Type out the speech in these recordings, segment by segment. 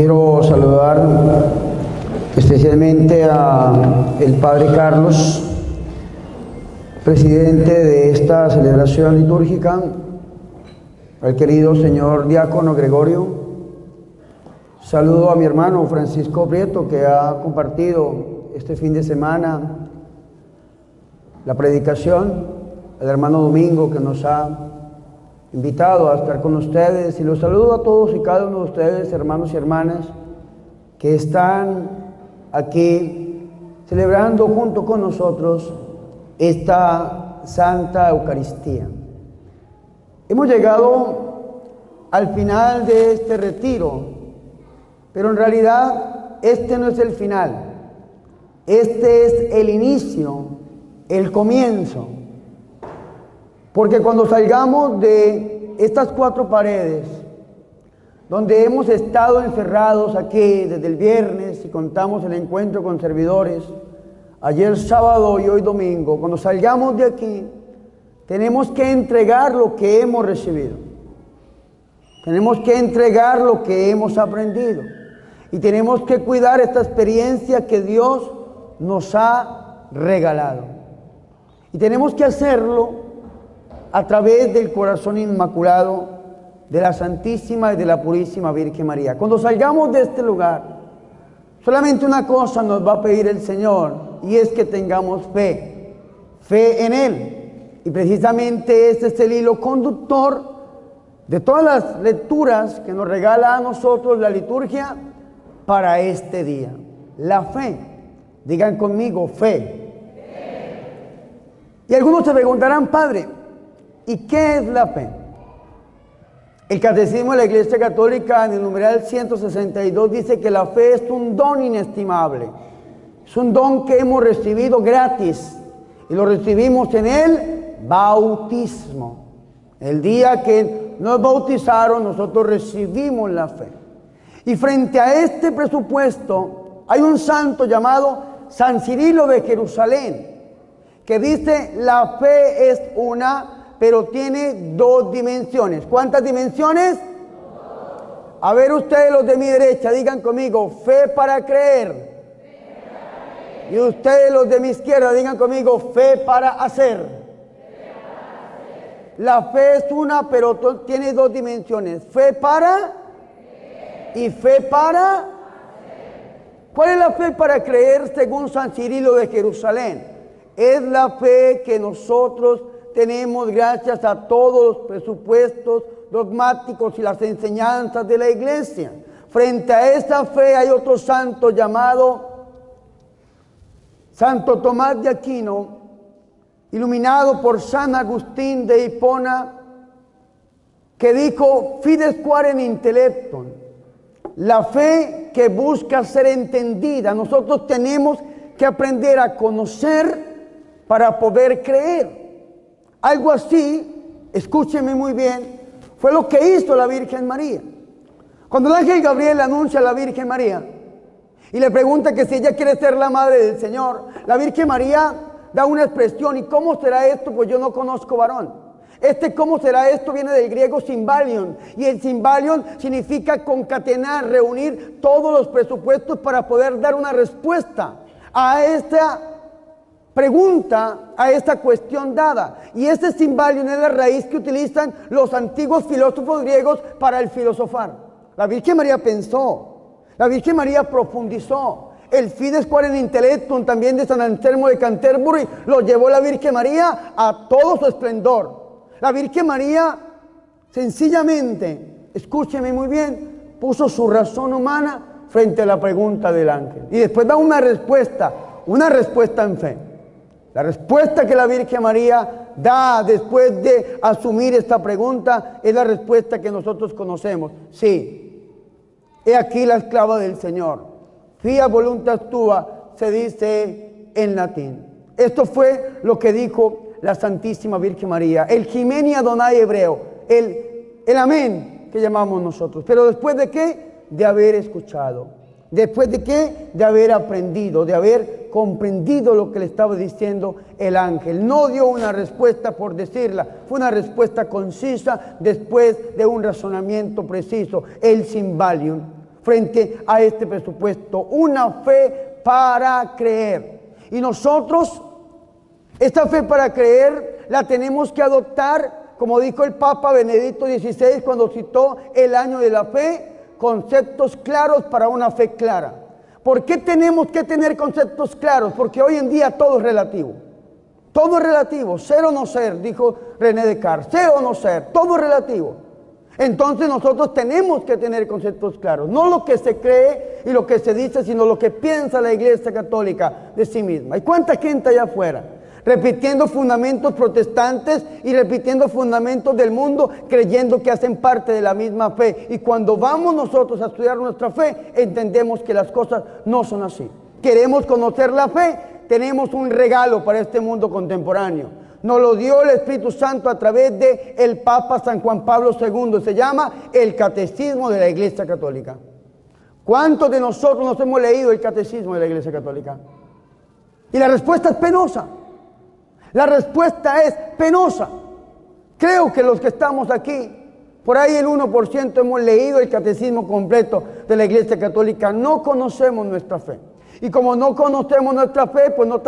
Quiero saludar especialmente a el Padre Carlos, presidente de esta celebración litúrgica, al querido señor diácono Gregorio. Saludo a mi hermano Francisco Prieto, que ha compartido este fin de semana la predicación, el hermano Domingo, que nos ha invitado a estar con ustedes y los saludo a todos y cada uno de ustedes, hermanos y hermanas, que están aquí celebrando junto con nosotros esta Santa Eucaristía. Hemos llegado al final de este retiro, pero en realidad este no es el final, este es el inicio, el comienzo porque cuando salgamos de estas cuatro paredes, donde hemos estado encerrados aquí desde el viernes y contamos el encuentro con servidores, ayer sábado y hoy domingo, cuando salgamos de aquí, tenemos que entregar lo que hemos recibido. Tenemos que entregar lo que hemos aprendido. Y tenemos que cuidar esta experiencia que Dios nos ha regalado. Y tenemos que hacerlo a través del corazón inmaculado de la Santísima y de la Purísima Virgen María. Cuando salgamos de este lugar, solamente una cosa nos va a pedir el Señor y es que tengamos fe, fe en Él. Y precisamente este es el hilo conductor de todas las lecturas que nos regala a nosotros la liturgia para este día. La fe. Digan conmigo, fe. Y algunos se preguntarán, Padre, ¿Y qué es la fe? El Catecismo de la Iglesia Católica en el numeral 162 dice que la fe es un don inestimable. Es un don que hemos recibido gratis y lo recibimos en el bautismo. El día que nos bautizaron nosotros recibimos la fe. Y frente a este presupuesto hay un santo llamado San Cirilo de Jerusalén que dice la fe es una pero tiene dos dimensiones. ¿Cuántas dimensiones? A ver ustedes los de mi derecha, digan conmigo, fe para creer. Y ustedes los de mi izquierda, digan conmigo, fe para hacer. La fe es una, pero tiene dos dimensiones. Fe para y fe para. ¿Cuál es la fe para creer según San Cirilo de Jerusalén? Es la fe que nosotros tenemos gracias a todos los presupuestos dogmáticos y las enseñanzas de la iglesia. Frente a esta fe hay otro santo llamado Santo Tomás de Aquino, iluminado por San Agustín de Hipona, que dijo, fides quaren intellectum, la fe que busca ser entendida. Nosotros tenemos que aprender a conocer para poder creer. Algo así, escúcheme muy bien, fue lo que hizo la Virgen María. Cuando el ángel Gabriel anuncia a la Virgen María y le pregunta que si ella quiere ser la madre del Señor, la Virgen María da una expresión, ¿y cómo será esto? Pues yo no conozco varón. Este cómo será esto viene del griego simbalion y el simbalion significa concatenar, reunir todos los presupuestos para poder dar una respuesta a esta pregunta a esta cuestión dada. Y este simbalion es la raíz que utilizan los antiguos filósofos griegos para el filosofar. La Virgen María pensó, la Virgen María profundizó. El Fides Quaren Intellectum también de San Anselmo de Canterbury lo llevó la Virgen María a todo su esplendor. La Virgen María sencillamente, escúcheme muy bien, puso su razón humana frente a la pregunta del ángel. Y después da una respuesta, una respuesta en fe. La respuesta que la Virgen María da después de asumir esta pregunta es la respuesta que nosotros conocemos. Sí, he aquí la esclava del Señor. Fia voluntas tua se dice en latín. Esto fue lo que dijo la Santísima Virgen María, el Jimenia Donai hebreo, el, el amén que llamamos nosotros. Pero después de qué? De haber escuchado. ¿Después de qué? De haber aprendido, de haber comprendido lo que le estaba diciendo el ángel. No dio una respuesta por decirla, fue una respuesta concisa después de un razonamiento preciso. El Simbalium. frente a este presupuesto. Una fe para creer. Y nosotros, esta fe para creer, la tenemos que adoptar, como dijo el Papa Benedicto XVI cuando citó el año de la fe, conceptos claros para una fe clara. ¿Por qué tenemos que tener conceptos claros? Porque hoy en día todo es relativo. Todo es relativo, ser o no ser, dijo René Descartes, ser o no ser, todo es relativo. Entonces nosotros tenemos que tener conceptos claros, no lo que se cree y lo que se dice, sino lo que piensa la Iglesia Católica de sí misma. ¿Y cuánta gente allá afuera? Repitiendo fundamentos protestantes y repitiendo fundamentos del mundo, creyendo que hacen parte de la misma fe. Y cuando vamos nosotros a estudiar nuestra fe, entendemos que las cosas no son así. Queremos conocer la fe, tenemos un regalo para este mundo contemporáneo. Nos lo dio el Espíritu Santo a través de el Papa San Juan Pablo II. Se llama el Catecismo de la Iglesia Católica. ¿Cuántos de nosotros nos hemos leído el Catecismo de la Iglesia Católica? Y la respuesta es penosa. La respuesta es penosa. Creo que los que estamos aquí, por ahí el 1% hemos leído el catecismo completo de la Iglesia Católica, no conocemos nuestra fe. Y como no conocemos nuestra fe, pues no,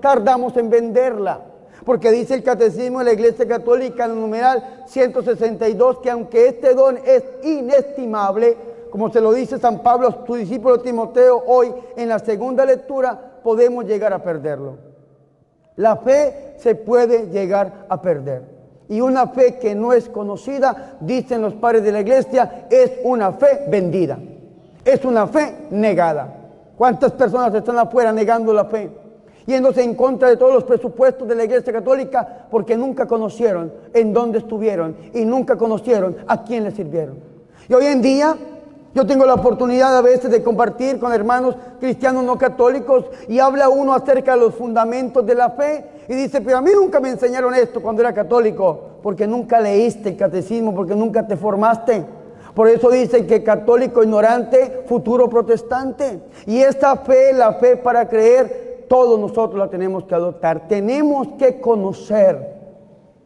tardamos en venderla. Porque dice el Catecismo de la Iglesia Católica en el numeral 162 que aunque este don es inestimable, como se lo dice San Pablo a su discípulo Timoteo hoy en la segunda lectura, podemos llegar a perderlo. La fe se puede llegar a perder. Y una fe que no es conocida, dicen los padres de la iglesia, es una fe vendida. Es una fe negada. ¿Cuántas personas están afuera negando la fe? Yéndose en contra de todos los presupuestos de la Iglesia Católica porque nunca conocieron en dónde estuvieron y nunca conocieron a quién le sirvieron. Y hoy en día yo tengo la oportunidad a veces de compartir con hermanos cristianos no católicos y habla uno acerca de los fundamentos de la fe y dice, pero a mí nunca me enseñaron esto cuando era católico, porque nunca leíste el catecismo, porque nunca te formaste. Por eso dice que católico ignorante, futuro protestante. Y esta fe, la fe para creer, todos nosotros la tenemos que adoptar. Tenemos que conocer,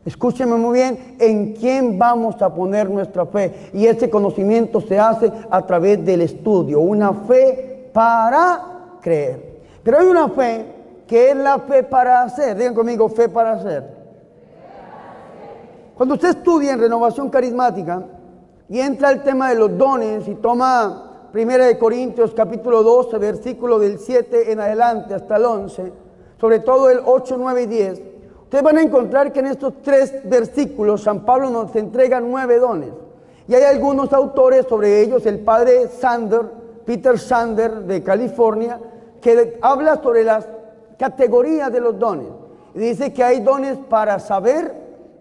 escúcheme muy bien, en quién vamos a poner nuestra fe. Y ese conocimiento se hace a través del estudio, una fe para creer. Pero hay una fe que es la fe para hacer. Digan conmigo, fe para hacer. Cuando usted estudia en renovación carismática, y entra el tema de los dones y toma 1 de Corintios capítulo 12, versículo del 7 en adelante hasta el 11, sobre todo el 8, 9 y 10. Ustedes van a encontrar que en estos tres versículos San Pablo nos entrega nueve dones. Y hay algunos autores sobre ellos, el padre Sander, Peter Sander de California, que habla sobre las categorías de los dones. Y dice que hay dones para saber,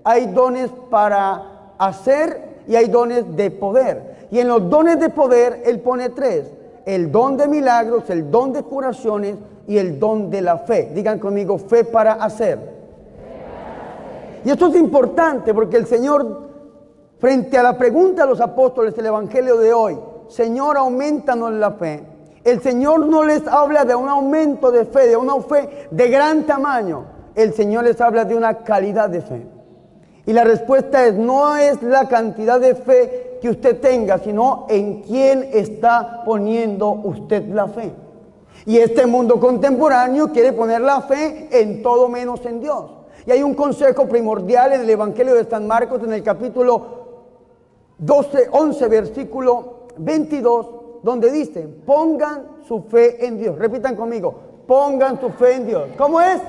hay dones para hacer y hay dones de poder. Y en los dones de poder Él pone tres. El don de milagros, el don de curaciones y el don de la fe. Digan conmigo, fe para hacer. Y esto es importante porque el Señor, frente a la pregunta de los apóstoles del Evangelio de hoy, Señor, aumentanos la fe. El Señor no les habla de un aumento de fe, de una fe de gran tamaño. El Señor les habla de una calidad de fe. Y la respuesta es, no es la cantidad de fe que usted tenga, sino en quién está poniendo usted la fe. Y este mundo contemporáneo quiere poner la fe en todo menos en Dios. Y hay un consejo primordial en el Evangelio de San Marcos en el capítulo 12, 11, versículo 22, donde dice, pongan su fe en Dios. Repitan conmigo, pongan su fe en Dios. ¿Cómo es?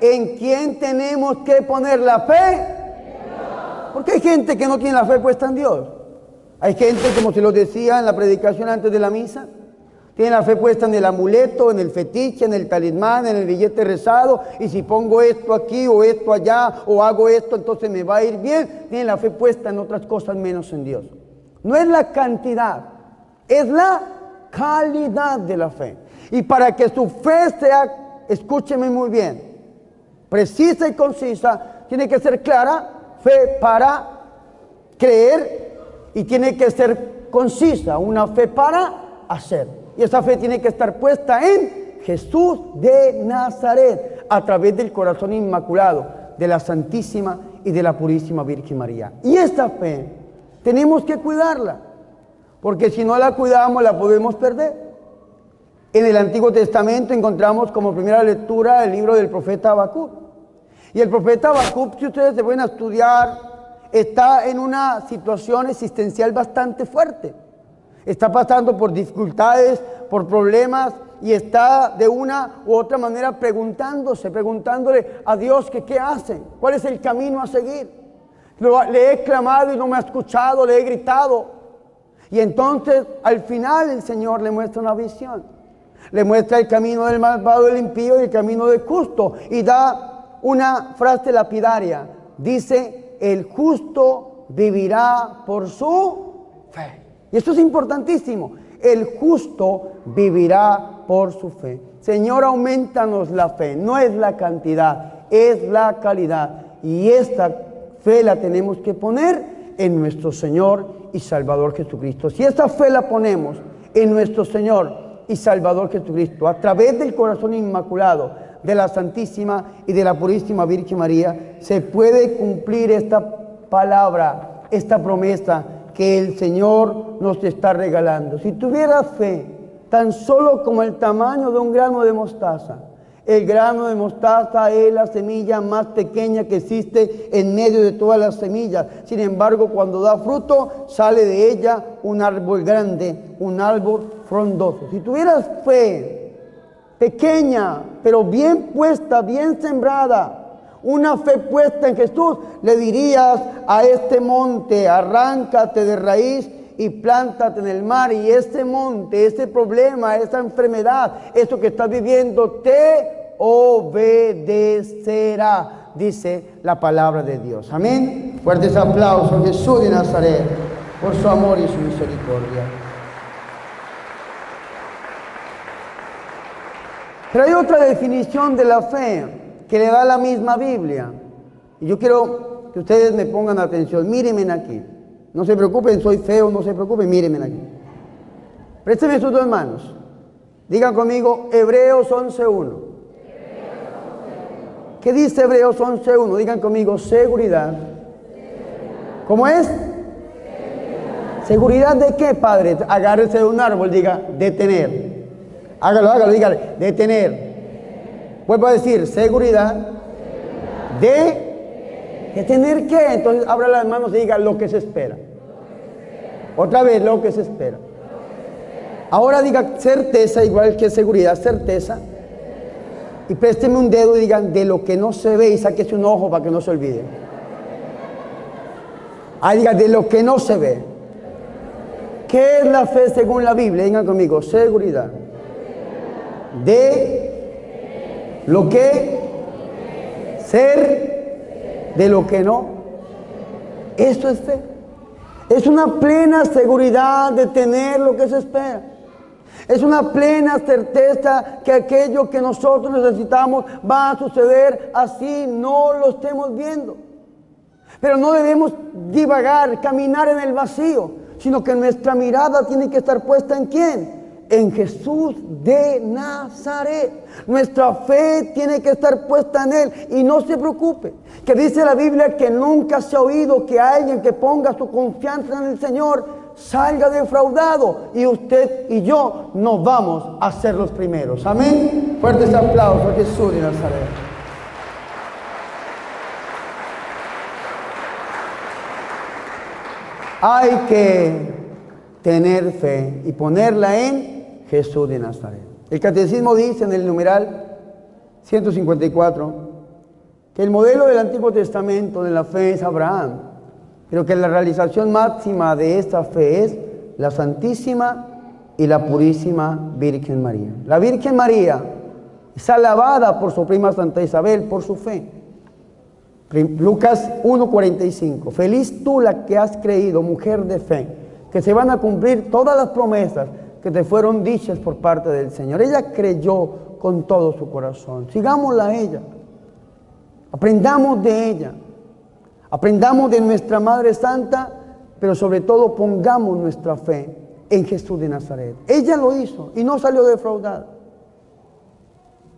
¿En quién tenemos que poner la fe? Porque hay gente que no tiene la fe puesta en Dios. Hay gente, como se lo decía en la predicación antes de la misa, tiene la fe puesta en el amuleto, en el fetiche, en el talismán, en el billete rezado. Y si pongo esto aquí o esto allá o hago esto, entonces me va a ir bien. Tiene la fe puesta en otras cosas menos en Dios. No es la cantidad, es la calidad de la fe. Y para que su fe sea, escúcheme muy bien, precisa y concisa, tiene que ser clara, fe para creer y tiene que ser concisa, una fe para hacer. Y esa fe tiene que estar puesta en Jesús de Nazaret a través del corazón inmaculado de la Santísima y de la Purísima Virgen María. Y esta fe tenemos que cuidarla. porque si no la cuidamos la podemos perder. En el Antiguo Testamento encontramos como primera lectura el libro del profeta Habacuc. Y el profeta Habacuc, si ustedes se pueden estudiar, está en una situación existencial bastante fuerte. Está pasando por dificultades, por problemas y está de una u otra manera preguntándose, preguntándole a Dios que qué hace, cuál es el camino a seguir. le he clamado y no me ha escuchado, le he gritado. Y entonces al final el Señor le muestra una visión. Le muestra el camino del malvado, del impío y el camino del justo. Y da una frase lapidaria. Dice, el justo vivirá por su fe. Y esto es importantísimo. El justo vivirá por su fe. Señor, aumentanos la fe. No es la cantidad, es la calidad. Y esta fe la tenemos que poner en nuestro Señor y Salvador Jesucristo. Si esta fe la ponemos en nuestro Señor y Salvador Jesucristo, a través del corazón inmaculado de la Santísima y de la Purísima Virgen María, se puede cumplir esta palabra, esta promesa que el Señor nos está regalando. Si tuvieras fe, tan solo como el tamaño de un grano de mostaza, el grano de mostaza es la semilla más pequeña que existe en medio de todas las semillas. Sin embargo, cuando da fruto, sale de ella un árbol grande, un árbol frondoso. Si tuvieras fe pequeña, pero bien puesta, bien sembrada, una fe puesta en Jesús, le dirías a este monte, arráncate de raíz y plántate en el mar y ese monte, ese problema, esa enfermedad, eso que estás viviendo, te obedecerá, dice la palabra de Dios. Amén. Fuertes aplausos a Jesús de Nazaret por su amor y su misericordia. Pero hay otra definición de la fe que le da la misma Biblia. Y yo quiero que ustedes me pongan atención. Mírenme aquí. No se preocupen, soy feo, no se preocupen, mírenme aquí. Présteme sus dos manos. Digan conmigo, Hebreos 11.1. ¿Qué dice Hebreos 11.1? Digan conmigo, seguridad. ¿Cómo es? ¿Seguridad de qué, Padre? Agárrese de un árbol, diga, detener. Hágalo, hágalo, dígale, detener. Vuelvo a decir, seguridad de ¿Que tener qué? Entonces abra las manos y diga lo que se espera. Otra vez, lo que se espera. Ahora diga certeza, igual que seguridad, certeza. Y présteme un dedo y digan de lo que no se ve y sáquese un ojo para que no se olvide. Ah, diga de lo que no se ve. ¿Qué es la fe según la Biblia? Digan conmigo, seguridad. De lo que ser de lo que no. Esto es fe. Es una plena seguridad de tener lo que se espera. Es una plena certeza que aquello que nosotros necesitamos va a suceder así no lo estemos viendo. Pero no debemos divagar, caminar en el vacío, sino que nuestra mirada tiene que estar puesta en quién? En Jesús de Nazaret. Nuestra fe tiene que estar puesta en Él y no se preocupe, que dice la Biblia que nunca se ha oído que alguien que ponga su confianza en el Señor salga defraudado y usted y yo nos vamos a ser los primeros. Amén. Fuertes aplausos a Jesús de Nazaret. Hay que tener fe y ponerla en Jesús de Nazaret. El catecismo dice en el numeral 154 que el modelo del Antiguo Testamento de la fe es Abraham, pero que la realización máxima de esta fe es la Santísima y la Purísima Virgen María. La Virgen María es alabada por su prima Santa Isabel por su fe. Lucas 1:45. Feliz tú la que has creído, mujer de fe, que se van a cumplir todas las promesas que te fueron dichas por parte del Señor. Ella creyó con todo su corazón. Sigámosla a ella. Aprendamos de ella. Aprendamos de nuestra Madre Santa, pero sobre todo pongamos nuestra fe en Jesús de Nazaret. Ella lo hizo y no salió defraudada.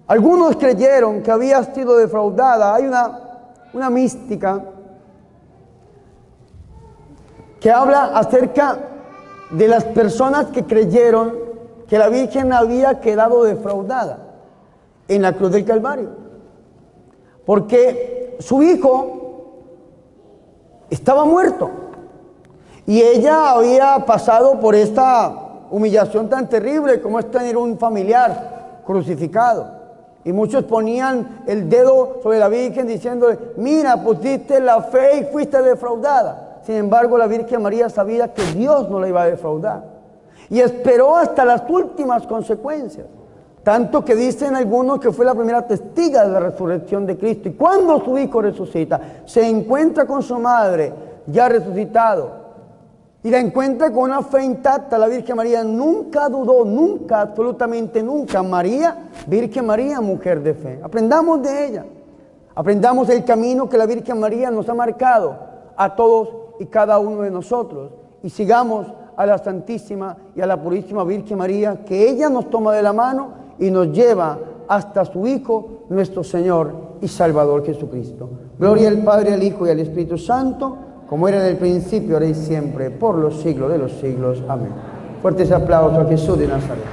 Algunos creyeron que había sido defraudada. Hay una, una mística que habla acerca de las personas que creyeron que la Virgen había quedado defraudada en la cruz del Calvario. Porque su hijo estaba muerto y ella había pasado por esta humillación tan terrible como es tener un familiar crucificado. Y muchos ponían el dedo sobre la Virgen diciéndole, mira, pusiste la fe y fuiste defraudada. Sin embargo, la Virgen María sabía que Dios no la iba a defraudar. Y esperó hasta las últimas consecuencias. Tanto que dicen algunos que fue la primera testiga de la resurrección de Cristo. Y cuando su hijo resucita, se encuentra con su madre ya resucitado y la encuentra con una fe intacta. La Virgen María nunca dudó, nunca, absolutamente nunca. María, Virgen María, mujer de fe. Aprendamos de ella. Aprendamos el camino que la Virgen María nos ha marcado a todos y cada uno de nosotros. Y sigamos a la Santísima y a la Purísima Virgen María, que ella nos toma de la mano y nos lleva hasta su Hijo, nuestro Señor y Salvador Jesucristo. Gloria al Padre, al Hijo y al Espíritu Santo como era en el principio, ahora y siempre, por los siglos de los siglos. Amén. Fuertes aplausos a Jesús de Nazaret.